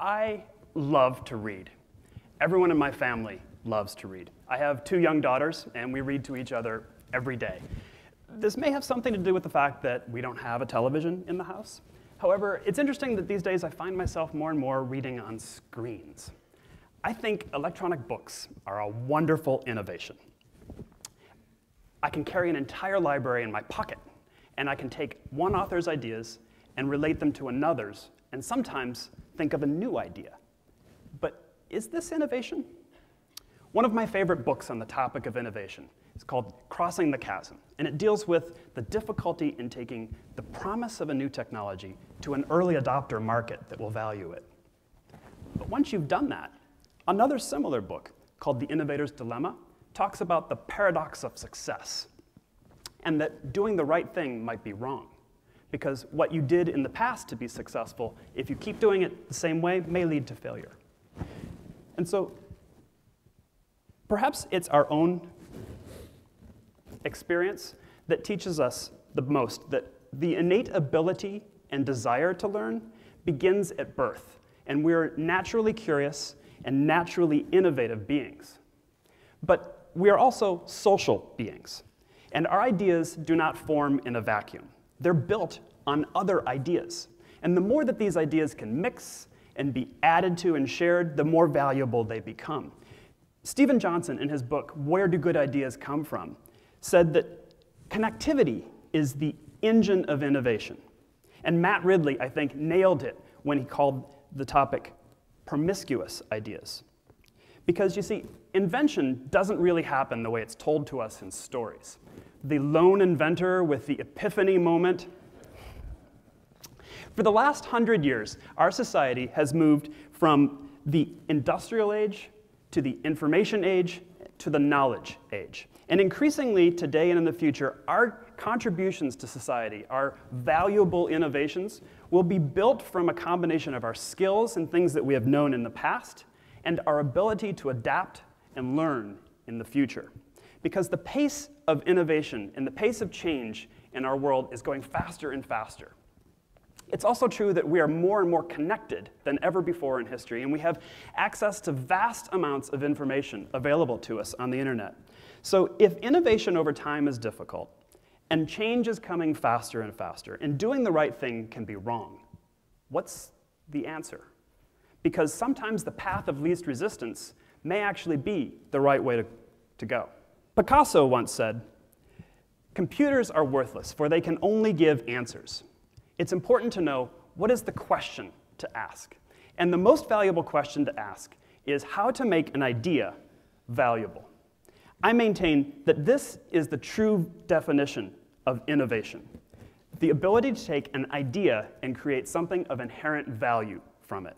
I love to read. Everyone in my family loves to read. I have two young daughters, and we read to each other every day. This may have something to do with the fact that we don't have a television in the house. However, it's interesting that these days I find myself more and more reading on screens. I think electronic books are a wonderful innovation. I can carry an entire library in my pocket, and I can take one author's ideas and relate them to another's, and sometimes think of a new idea. But is this innovation? One of my favorite books on the topic of innovation is called Crossing the Chasm, and it deals with the difficulty in taking the promise of a new technology to an early adopter market that will value it. But once you've done that, another similar book called The Innovator's Dilemma talks about the paradox of success and that doing the right thing might be wrong. Because what you did in the past to be successful, if you keep doing it the same way, may lead to failure. And so perhaps it's our own experience that teaches us the most that the innate ability and desire to learn begins at birth, and we're naturally curious and naturally innovative beings. But we are also social beings, and our ideas do not form in a vacuum. They're built on other ideas. And the more that these ideas can mix and be added to and shared, the more valuable they become. Steven Johnson, in his book, Where Do Good Ideas Come From, said that connectivity is the engine of innovation. And Matt Ridley, I think, nailed it when he called the topic promiscuous ideas. Because you see, invention doesn't really happen the way it's told to us in stories. The lone inventor with the epiphany moment. For the last hundred years, our society has moved from the industrial age to the information age to the knowledge age. And increasingly, today and in the future, our contributions to society, our valuable innovations, will be built from a combination of our skills and things that we have known in the past and our ability to adapt and learn in the future. Because the pace of innovation and the pace of change in our world is going faster and faster. It's also true that we are more and more connected than ever before in history, and we have access to vast amounts of information available to us on the internet. So, if innovation over time is difficult, and change is coming faster and faster, and doing the right thing can be wrong, what's the answer? Because sometimes the path of least resistance may actually be the right way to, to go. Picasso once said, Computers are worthless, for they can only give answers it's important to know what is the question to ask. And the most valuable question to ask is how to make an idea valuable. I maintain that this is the true definition of innovation the ability to take an idea and create something of inherent value from it.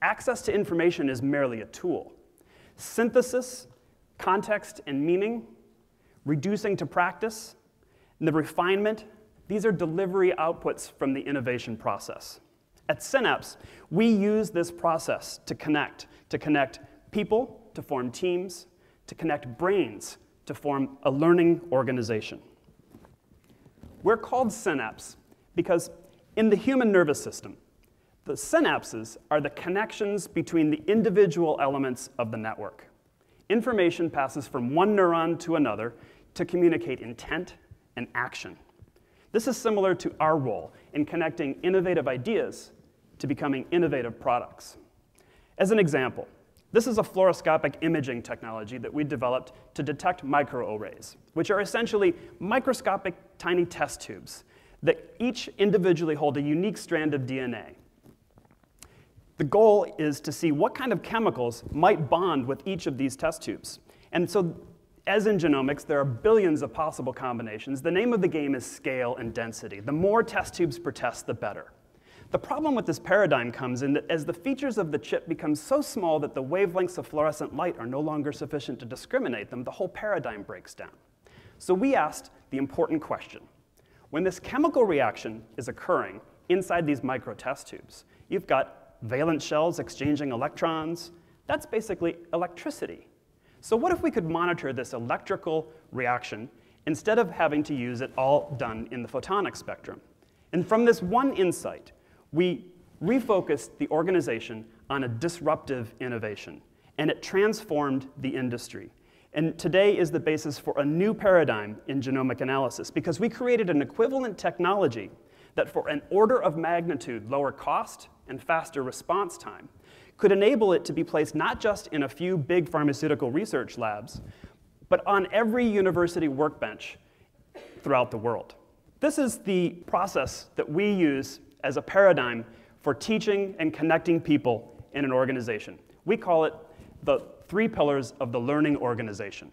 Access to information is merely a tool. Synthesis, context, and meaning, reducing to practice, and the refinement these are delivery outputs from the innovation process. At Synapse, we use this process to connect, to connect people, to form teams, to connect brains, to form a learning organization. We're called Synapse because in the human nervous system, the synapses are the connections between the individual elements of the network. Information passes from one neuron to another to communicate intent and action. This is similar to our role in connecting innovative ideas to becoming innovative products. As an example, this is a fluoroscopic imaging technology that we developed to detect microarrays, which are essentially microscopic tiny test tubes that each individually hold a unique strand of DNA. The goal is to see what kind of chemicals might bond with each of these test tubes. And so as in genomics, there are billions of possible combinations. The name of the game is scale and density. The more test tubes per test, the better. The problem with this paradigm comes in that as the features of the chip become so small that the wavelengths of fluorescent light are no longer sufficient to discriminate them, the whole paradigm breaks down. So we asked the important question. When this chemical reaction is occurring inside these micro test tubes, you've got valence shells exchanging electrons. That's basically electricity. So what if we could monitor this electrical reaction instead of having to use it all done in the photonic spectrum? And from this one insight, we refocused the organization on a disruptive innovation, and it transformed the industry. And today is the basis for a new paradigm in genomic analysis because we created an equivalent technology that, for an order of magnitude lower cost and faster response time, could enable it to be placed not just in a few big pharmaceutical research labs, but on every university workbench throughout the world. This is the process that we use as a paradigm for teaching and connecting people in an organization. We call it the three pillars of the learning organization.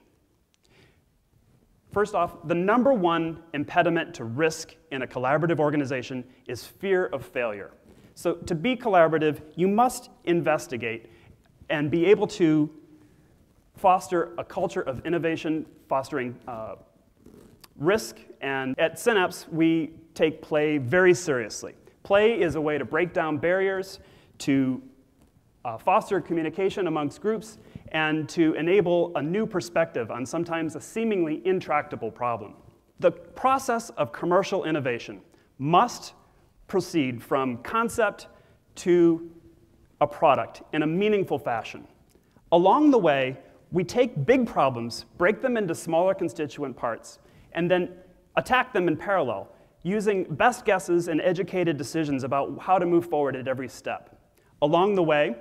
First off, the number one impediment to risk in a collaborative organization is fear of failure. So, to be collaborative, you must investigate and be able to foster a culture of innovation, fostering uh, risk. And at Synapse, we take play very seriously. Play is a way to break down barriers, to uh, foster communication amongst groups, and to enable a new perspective on sometimes a seemingly intractable problem. The process of commercial innovation must proceed from concept to a product in a meaningful fashion. Along the way, we take big problems, break them into smaller constituent parts, and then attack them in parallel, using best guesses and educated decisions about how to move forward at every step. Along the way,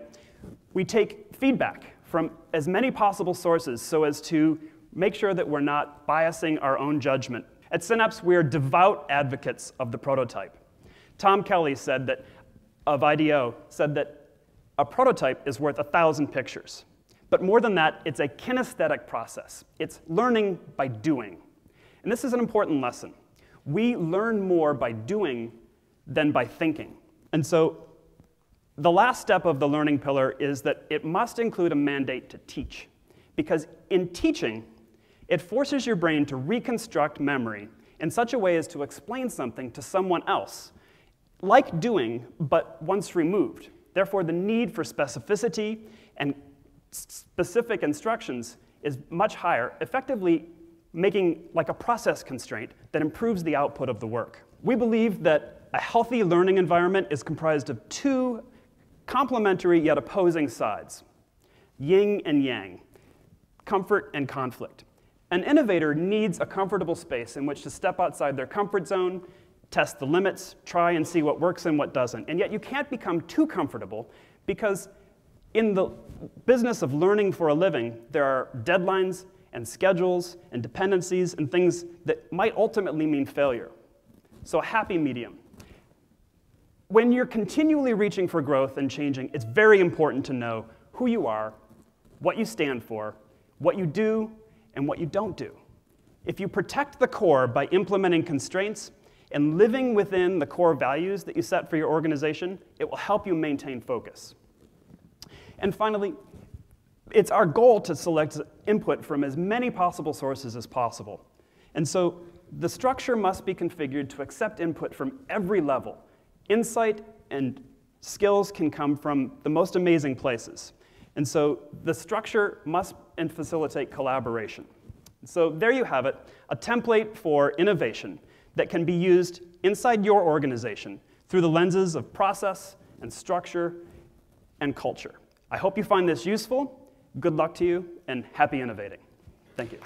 we take feedback from as many possible sources so as to make sure that we're not biasing our own judgment. At Synapse, we are devout advocates of the prototype. Tom Kelley said that, of IDEO, said that a prototype is worth a thousand pictures. But more than that, it's a kinesthetic process. It's learning by doing. And this is an important lesson. We learn more by doing than by thinking. And so the last step of the learning pillar is that it must include a mandate to teach. Because in teaching, it forces your brain to reconstruct memory in such a way as to explain something to someone else, like doing, but once removed. Therefore, the need for specificity and specific instructions is much higher, effectively making like a process constraint that improves the output of the work. We believe that a healthy learning environment is comprised of two complementary yet opposing sides yin and yang, comfort and conflict. An innovator needs a comfortable space in which to step outside their comfort zone, test the limits, try and see what works and what doesn't. And yet you can't become too comfortable because in the business of learning for a living, there are deadlines and schedules and dependencies and things that might ultimately mean failure. So a happy medium when you're continually reaching for growth and changing, it's very important to know who you are, what you stand for, what you do, and what you don't do. If you protect the core by implementing constraints and living within the core values that you set for your organization, it will help you maintain focus. And finally, it's our goal to select input from as many possible sources as possible. And so the structure must be configured to accept input from every level insight and skills can come from the most amazing places. And so the structure must and facilitate collaboration. So there you have it, a template for innovation that can be used inside your organization through the lenses of process and structure and culture. I hope you find this useful. Good luck to you and happy innovating. Thank you.